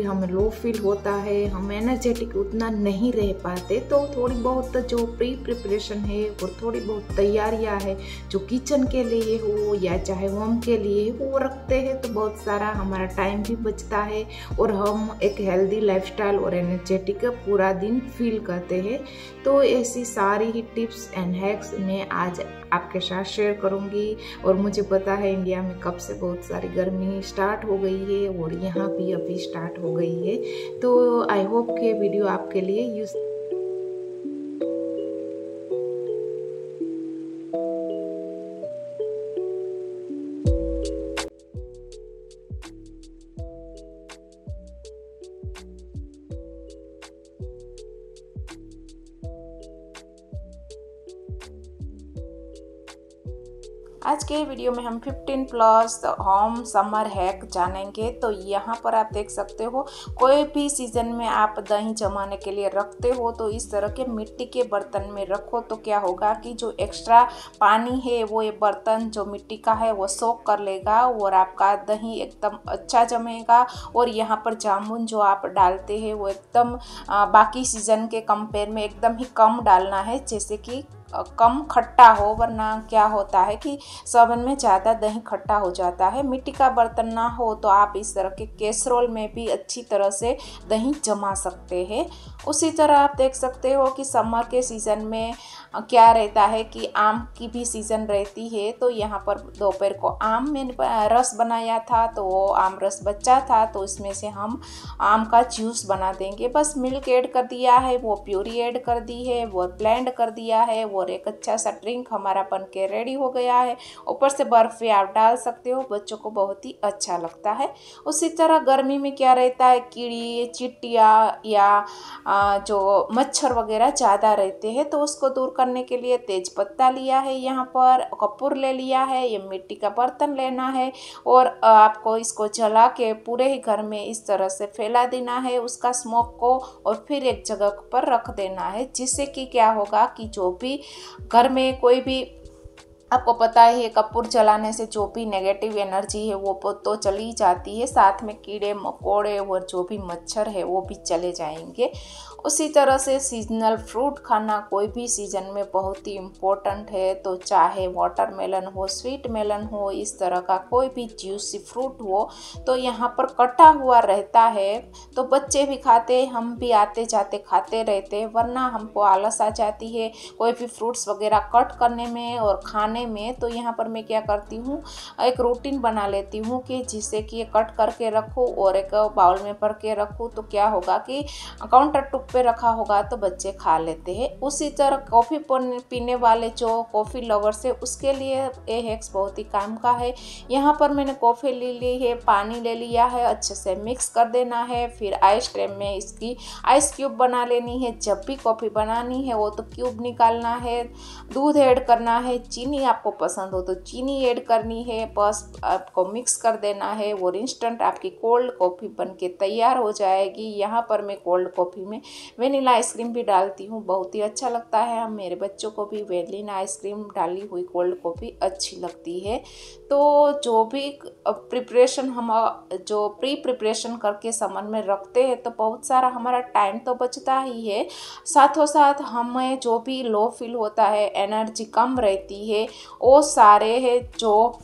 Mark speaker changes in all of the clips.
Speaker 1: हमें low feel होता है, हम एनर्जेटिक उतना नहीं रह पाते तो थोड़ी बहुत जो प्री प्रिपरेशन है और थोड़ी बहुत तैयारियाँ है, जो किचन के लिए हो या चाहे होम के लिए, वो रखते हैं तो बहुत सारा हमारा टाइम भी बचता है और हम एक हेल्दी लाइफस्टाइल और एनर्जेटिक पूरा दिन फील करते हैं। तो ऐसी सारी ही टिप्स एंड हैक्स मैं आज आपके साथ शेयर करूँगी और मुझे पता है इंडिया में कब से बहुत सारी गर्मी स्टार्ट हो गई है और यहाँ भी अभी स्टार्ट हो गई है। तो आई होप के वीडियो आपके लिए यूज़ आज के वीडियो में हम 15 प्लस होम समर हैक जानेंगे। तो यहाँ पर आप देख सकते हो, कोई भी सीज़न में आप दही जमाने के लिए रखते हो तो इस तरह के मिट्टी के बर्तन में रखो तो क्या होगा कि जो एक्स्ट्रा पानी है, वो ये बर्तन जो मिट्टी का है, वो सोख कर लेगा और आपका दही एकदम अच्छा जमेगा। और यहाँ पर जामुन जो आप डालते हैं, वो एकदम बाकी सीज़न के कंपेयर में एकदम ही कम डालना है, जैसे कि कम खट्टा हो, वरना क्या होता है कि सवन में ज़्यादा दही खट्टा हो जाता है। मिट्टी का बर्तन ना हो तो आप इस तरह के कैसरोल में भी अच्छी तरह से दही जमा सकते हैं। उसी तरह आप देख सकते हो कि समर के सीज़न में क्या रहता है कि आम की भी सीज़न रहती है तो यहाँ पर दोपहर को आम में रस बनाया था तो वो आम रस बच्चा था तो इसमें से हम आम का जूस बना देंगे। बस मिल्क ऐड कर दिया है, वो प्यूरी ऐड कर दी है, वो ब्लेंड कर दिया है और एक अच्छा सा ड्रिंक हमारा बन के रेडी हो गया है। ऊपर से बर्फ़ भी आप डाल सकते हो, बच्चों को बहुत ही अच्छा लगता है। उसी तरह गर्मी में क्या रहता है, कीड़ी, चिट्टिया या जो मच्छर वगैरह ज़्यादा रहते हैं तो उसको दूर करने के लिए तेज पत्ता लिया है यहाँ पर, कपूर ले लिया है, ये मिट्टी का बर्तन लेना है और आपको इसको जला के पूरे ही घर में इस तरह से फैला देना है, उसका स्मोक को और फिर एक जगह पर रख देना है, जिससे कि क्या होगा कि जो भी घर में कोई भी, आपको पता है कपूर जलाने से जो भी नेगेटिव एनर्जी है, वो तो चली जाती है। साथ में कीड़े, मकोड़े और जो भी मच्छर है, वो भी चले जाएँगे। उसी तरह से सीजनल फ्रूट खाना कोई भी सीज़न में बहुत ही इम्पोर्टेंट है तो चाहे वाटरमेलन हो स्वीट मेलन हो, इस तरह का कोई भी जूसी फ्रूट हो तो यहाँ पर कटा हुआ रहता है। तो बच्चे भी खाते, हम भी आते जाते खाते रहते, वरना हमको आलस आ जाती है कोई भी फ्रूट्स वगैरह कट करने में और खाने में। तो यहाँ पर मैं क्या करती हूँ, एक रूटीन बना लेती हूँ कि जिससे कि ये कट करके रखूँ और एक बाउल में भर के रखूँ। तो क्या होगा कि काउंटर टुक पे रखा होगा तो बच्चे खा लेते हैं। उसी तरह कॉफ़ी पीने वाले जो कॉफ़ी लवर्स है, उसके लिए ये हैक्स बहुत ही काम का है। यहाँ पर मैंने कॉफ़ी ले ली है, पानी ले लिया है, अच्छे से मिक्स कर देना है, फिर आइस ट्रेम में इसकी आइस क्यूब बना लेनी है। जब भी कॉफ़ी बनानी है, वो तो क्यूब निकालना है, दूध ऐड करना है, चीनी आपको पसंद हो तो चीनी ऐड करनी है, बस आपको मिक्स कर देना है और इंस्टेंट आपकी कोल्ड कॉफ़ी बन के तैयार हो जाएगी। यहाँ पर मैं कोल्ड कॉफ़ी में वेनिला आइसक्रीम भी डालती हूँ, बहुत ही अच्छा लगता है। हम मेरे बच्चों को भी वेनिला आइसक्रीम डाली हुई कोल्ड कॉफ़ी अच्छी लगती है। तो जो भी प्रिपरेशन हम, जो प्री प्रिपरेशन करके समन में रखते हैं तो बहुत सारा हमारा टाइम तो बचता ही है। साथों साथ हमें जो भी लो फील होता है, एनर्जी कम रहती है, वो सारे है जो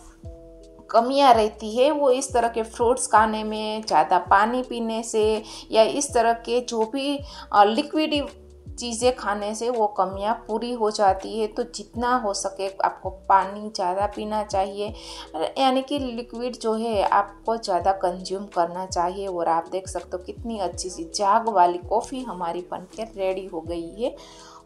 Speaker 1: कमियाँ रहती है, वो इस तरह के फ्रूट्स खाने में, ज़्यादा पानी पीने से या इस तरह के जो भी लिक्विड चीज़ें खाने से वो कमियाँ पूरी हो जाती है। तो जितना हो सके आपको पानी ज़्यादा पीना चाहिए। यानी कि लिक्विड जो है, आपको ज़्यादा कंज्यूम करना चाहिए और आप देख सकते हो कितनी अच्छी सी जाग वाली कॉफ़ी हमारी बनकर रेडी हो गई है।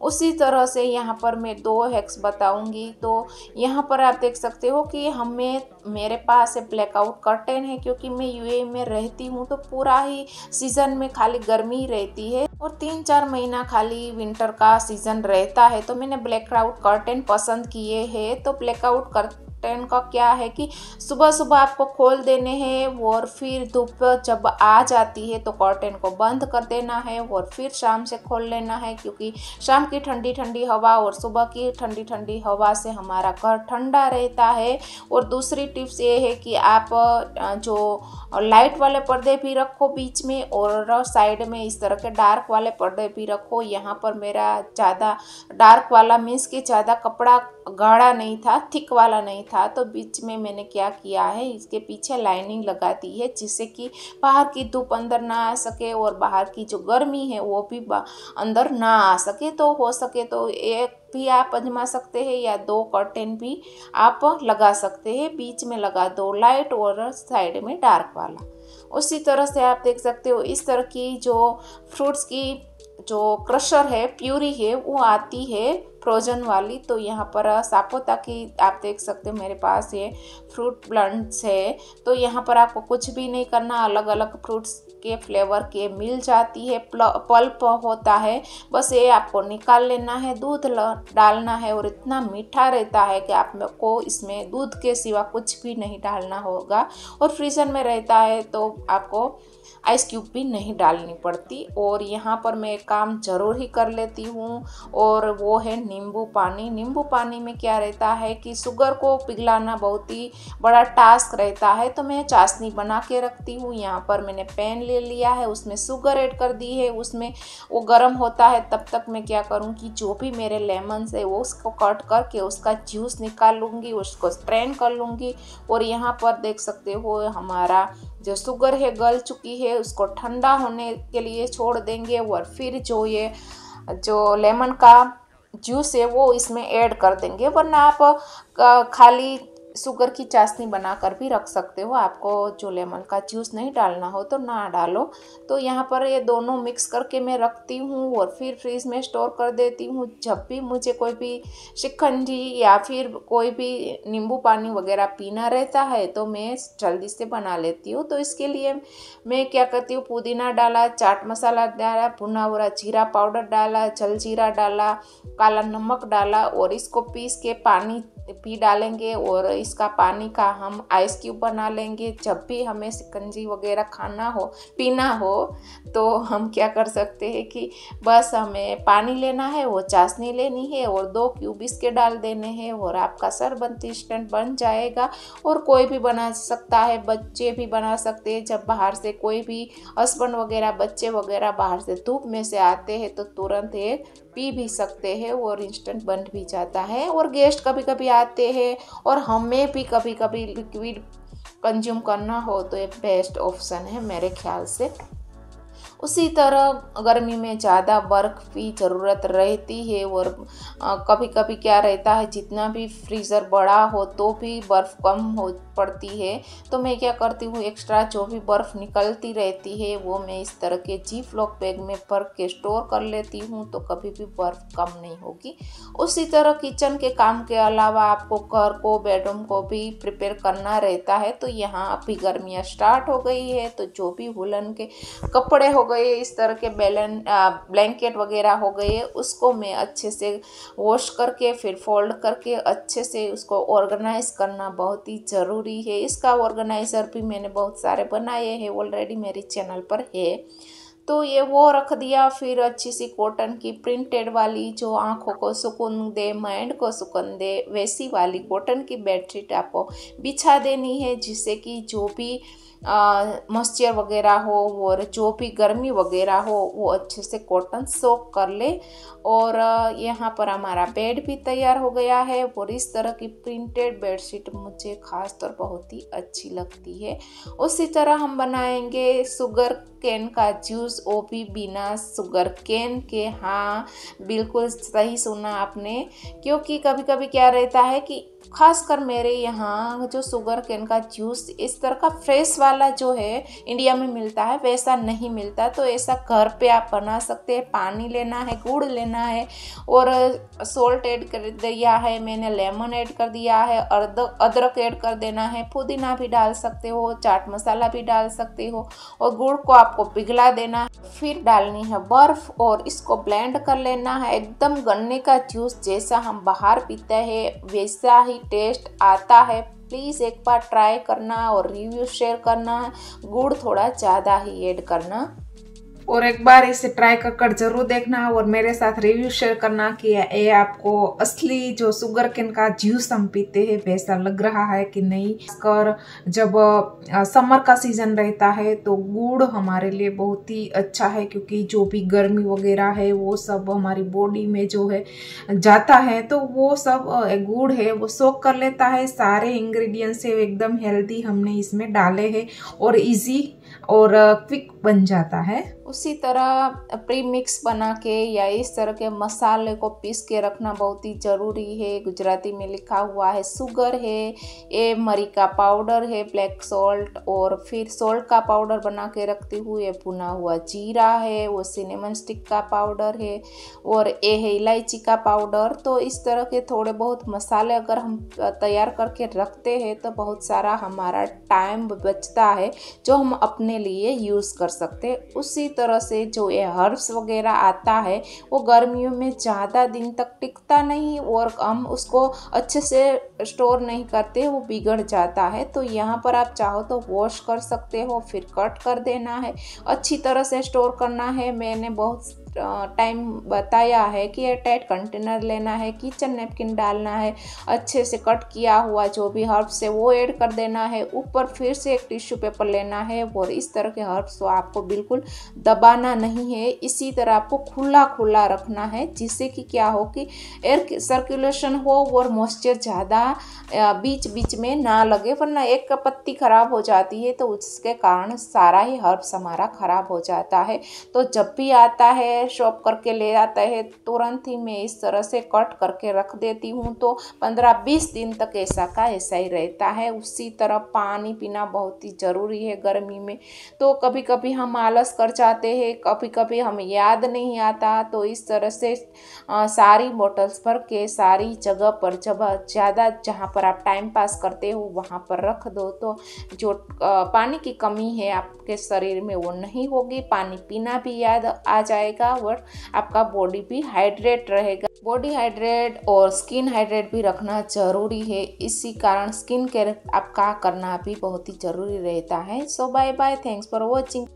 Speaker 1: उसी तरह से यहाँ पर मैं दो हैक्स बताऊँगी। तो यहाँ पर आप देख सकते हो कि हमें, मेरे पास ब्लैकआउट कर्टेन है क्योंकि मैं यू में रहती हूँ तो पूरा ही सीज़न में खाली गर्मी रहती है और तीन चार महीना खाली विंटर का सीज़न रहता है। तो मैंने ब्लैकआउट कर्टेन पसंद किए हैं तो ब्लैकआउट कर कर्टेन का क्या है कि सुबह सुबह आपको खोल देने हैं और फिर धूप जब आ जाती है तो कॉटन को बंद कर देना है और फिर शाम से खोल लेना है क्योंकि शाम की ठंडी ठंडी हवा और सुबह की ठंडी ठंडी हवा से हमारा घर ठंडा रहता है। और दूसरी टिप्स ये है कि आप जो लाइट वाले पर्दे भी रखो बीच में और साइड में इस तरह के डार्क वाले पर्दे भी रखो। यहाँ पर मेरा ज़्यादा डार्क वाला मीन्स कि ज़्यादा कपड़ा गाढ़ा नहीं था, थिक वाला नहीं था तो बीच में मैंने क्या किया है, इसके पीछे लाइनिंग लगा दी है, जिससे कि बाहर की धूप अंदर ना आ सके और बाहर की जो गर्मी है, वो भी अंदर ना आ सके। तो हो सके तो एक भी आप अजमा सकते हैं या दो कर्टेन भी आप लगा सकते हैं, बीच में लगा दो लाइट और साइड में डार्क वाला। उसी तरह से आप देख सकते हो, इस तरह की जो फ्रूट्स की जो क्रशर है प्यूरी है, वो आती है फ्रोजन वाली। तो यहाँ पर सापोता की आप देख सकते हो मेरे पास ये फ्रूट प्लांट्स है। तो यहाँ पर आपको कुछ भी नहीं करना अलग अलग फ्रूट्स के फ्लेवर के मिल जाती है। पल्प होता है, बस ये आपको निकाल लेना है, दूध डालना है और इतना मीठा रहता है कि आपको इसमें दूध के सिवा कुछ भी नहीं डालना होगा। और फ्रीजर में रहता है तो आपको आइस क्यूब भी नहीं डालनी पड़ती और यहाँ पर मैं काम ज़रूर ही कर लेती हूँ और वो है नींबू पानी। नींबू पानी में क्या रहता है कि शुगर को पिघलाना बहुत ही बड़ा टास्क रहता है तो मैं चाशनी बना के रखती हूँ। यहाँ पर मैंने पैन ले लिया है, उसमें शुगर ऐड कर दी है, उसमें वो गर्म होता है, तब तक मैं क्या करूँ कि जो भी मेरे लेमन है, वो उसको कट करके उसका जूस निकाल लूँगी, उसको स्ट्रेन कर लूँगी और यहाँ पर देख सकते हो हमारा जो शुगर है, गल चुकी है, उसको ठंडा होने के लिए छोड़ देंगे और फिर जो ये, जो लेमन का जूस है, वो इसमें ऐड कर देंगे। वरना आप खाली शुगर की चाशनी बनाकर भी रख सकते हो। आपको जो लेमन का जूस नहीं डालना हो तो ना डालो। तो यहाँ पर ये दोनों मिक्स करके मैं रखती हूँ और फिर फ्रीज में स्टोर कर देती हूँ। जब भी मुझे कोई भी शिकंजी या फिर कोई भी नींबू पानी वगैरह पीना रहता है तो मैं जल्दी से बना लेती हूँ। तो इसके लिए मैं क्या करती हूँ, पुदीना डाला, चाट मसाला डाला, भुना हुआ जीरा पाउडर डाला, जल जीरा डाला, काला नमक डाला और इसको पीस के पानी पी डालेंगे और इसका पानी का हम आइस क्यूब बना लेंगे। जब भी हमें सिकंजी वगैरह खाना हो, पीना हो तो हम क्या कर सकते हैं कि बस हमें पानी लेना है, वो चाशनी लेनी है और दो क्यूब इसके डाल देने हैं और आपका सरबंद इंस्टेंट बन जाएगा और कोई भी बना सकता है, बच्चे भी बना सकते हैं। जब बाहर से कोई भी हस्बैंड वगैरह, बच्चे वगैरह बाहर से धूप में से आते हैं तो तुरंत एक पी भी सकते हैं और इंस्टेंट बन भी जाता है। और गेस्ट कभी कभी आते हैं और हमें भी कभी कभी लिक्विड कंज्यूम करना हो तो ये बेस्ट ऑप्शन है मेरे ख्याल से। उसी तरह गर्मी में ज़्यादा बर्फ़ की ज़रूरत रहती है और कभी कभी क्या रहता है, जितना भी फ्रीज़र बड़ा हो तो भी बर्फ़ कम हो पड़ती है। तो मैं क्या करती हूँ एक्स्ट्रा जो भी बर्फ़ निकलती रहती है, वो मैं इस तरह के जी फ्लॉक बैग में भर के स्टोर कर लेती हूँ तो कभी भी बर्फ़ कम नहीं होगी। उसी तरह किचन के काम के अलावा आपको घर को बेडरूम को भी प्रिपेयर करना रहता है तो यहाँ अभी गर्मियाँ स्टार्ट हो गई है तो जो भी वुलन के कपड़े हो गए, इस तरह के बेलन ब्लैंकेट वगैरह हो गए, उसको मैं अच्छे से वॉश करके, फिर फोल्ड करके अच्छे से उसको ऑर्गेनाइज करना बहुत ही ज़रूरी है। इसका ऑर्गेनाइज़र भी मैंने बहुत सारे बनाए हैं, ऑलरेडी मेरे चैनल पर है। तो ये वो रख दिया, फिर अच्छी सी कॉटन की प्रिंटेड वाली जो आँखों को सुकून दे, माइंड को सुकून दे, वैसी वाली कॉटन की बेडशीट आपको बिछा देनी है, जिससे कि जो भी मॉइस्चर वगैरह हो और जो भी गर्मी वगैरह हो, वो अच्छे से कॉटन सोक कर ले। और यहाँ पर हमारा बेड भी तैयार हो गया है। और इस तरह की प्रिंटेड बेडशीट मुझे खास तौर बहुत ही अच्छी लगती है। उसी तरह हम बनाएँगे शुगर कैन का जूस वो भी बिना शुगर कैन के। हाँ बिल्कुल सही सुना आपने। क्योंकि कभी कभी क्या रहता है कि खासकर मेरे यहाँ जो शुगर कैन का जूस इस तरह का फ्रेश वाला जो है इंडिया में मिलता है, वैसा नहीं मिलता। तो ऐसा घर पे आप बना सकते हैं, पानी लेना है, गुड़ लेना है, और सोल्ट ऐड कर दिया है, मैंने लेमन ऐड कर दिया है अदरक ऐड कर देना है, पुदीना भी डाल सकते हो, चाट मसाला भी डाल सकते हो, और गुड़ को आपको पिघला देना है, फिर डालनी है बर्फ़, और इसको ब्लेंड कर लेना है, एकदम गन्ने का जूस जैसा हम बाहर पीते हैं, वैसा ही टेस्ट आता है। प्लीज़ एक बार ट्राई करना और रिव्यू शेयर करना। गुड़ थोड़ा ज़्यादा ही ऐड करना।
Speaker 2: और एक बार इसे ट्राई कर ज़रूर देखना और मेरे साथ रिव्यू शेयर करना कि ये आपको असली जो शुगर केन का जूस हम पीते हैं, वैसा लग रहा है कि नहीं? कर जब समर का सीज़न रहता है तो गुड़ हमारे लिए बहुत ही अच्छा है क्योंकि जो भी गर्मी वगैरह है, वो सब हमारी बॉडी में जो है जाता है तो वो सब गुड़ है, वो सोख कर लेता है। सारे इंग्रेडिएंट्स है, एकदम हेल्दी हमने इसमें डाले हैं और इजी और क्विक बन जाता है।
Speaker 1: उसी तरह प्री मिक्स बना के या इस तरह के मसाले को पीस के रखना बहुत ही ज़रूरी है। गुजराती में लिखा हुआ है शुगर है, ये मरी का पाउडर है, ब्लैक सॉल्ट और फिर सॉल्ट का पाउडर बना के रखती हूँ, ये भुना हुआ जीरा है, वो सिनेमन स्टिक का पाउडर है और ये है इलायची का पाउडर। तो इस तरह के थोड़े बहुत मसाले अगर हम तैयार करके रखते हैं तो बहुत सारा हमारा टाइम बचता है, जो हम अपने लिए यूज़ कर सकते उसी तरह से जो ये हर्ब्स वगैरह आता है, वो गर्मियों में ज़्यादा दिन तक टिकता नहीं और हम उसको अच्छे से स्टोर नहीं करते, वो बिगड़ जाता है। तो यहाँ पर आप चाहो तो वॉश कर सकते हो, फिर कट कर देना है। अच्छी तरह से स्टोर करना है। मैंने बहुत टाइम बताया है कि एयरटाइट कंटेनर लेना है किचन नेपकिन डालना है, अच्छे से कट किया हुआ जो भी हर्ब्स है वो ऐड कर देना है, ऊपर फिर से एक टिश्यू पेपर लेना है और इस तरह के हर्ब्स को आपको बिल्कुल दबाना नहीं है। इसी तरह आपको खुला खुला रखना है, जिससे कि क्या हो कि एयर सर्कुलेशन हो और मॉइस्चर ज़्यादा बीच बीच में ना लगे, वरना एक पत्ती ख़राब हो जाती है तो उसके कारण सारा ही हर्ब्स हमारा ख़राब हो जाता है। तो जब भी आता है है शॉप करके ले आता है तुरंत ही मैं इस तरह से कट करके रख देती हूँ। तो पंद्रह बीस दिन तक ऐसा का ऐसा ही रहता है। उसी तरह पानी पीना बहुत ही ज़रूरी है गर्मी में। तो कभी कभी हम आलस कर जाते हैं कभी कभी हमें याद नहीं आता तो इस तरह से आ, सारी बोटल्स भर के सारी जगह पर जब ज़्यादा जहाँ पर आप टाइम पास करते हो वहाँ पर रख दो। तो जो आ, पानी की कमी है आपके शरीर में वो नहीं होगी। पानी पीना भी याद आ जाएगा। और आपका बॉडी भी हाइड्रेट रहेगा। बॉडी हाइड्रेट और स्किन हाइड्रेट भी रखना ज़रूरी है। इसी कारण स्किन केयर आपका करना भी बहुत ही ज़रूरी रहता है। So bye bye thanks for watching